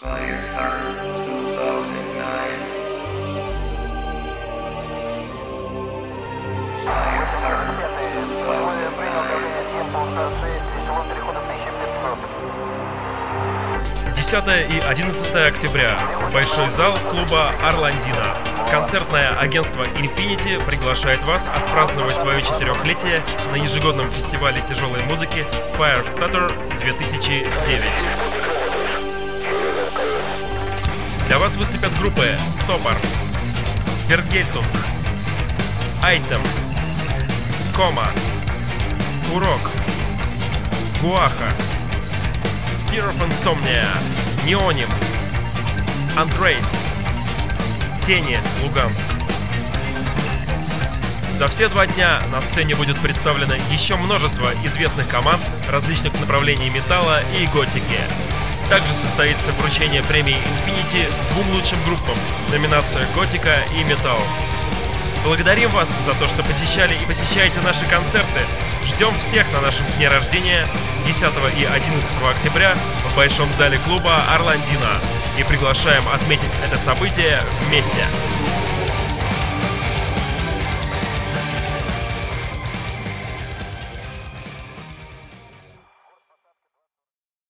Firestarter 2009. Firestarter 2009. 10 и 11 октября. Большой зал клуба «Орландина». Концертное агентство Infinity приглашает вас отпраздновать свое четырехлетие на ежегодном фестивале тяжелой музыки Firestarter 2009. Для вас выступят группы Сопар, Бергельтунг, Айтем, Кома, Урок, Гуаха, Fear of Insomnia, Неоним, Андрейс, Тени, Луганск. За все два дня на сцене будет представлено еще множество известных команд различных направлений металла и готики. Также состоится вручение премии Infinity двум лучшим группам, номинация Готика и Металл. Благодарим вас за то, что посещали и посещаете наши концерты. Ждем всех на нашем дне рождения 10 и 11 октября в Большом зале клуба Орландина и приглашаем отметить это событие вместе.